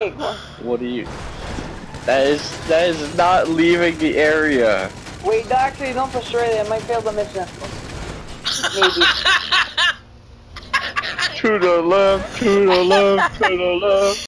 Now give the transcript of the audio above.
What? are you? That is that is not leaving the area. Wait, no, actually, don't frustrate it. I might fail the mission. Maybe. To the left, to the left, to the left.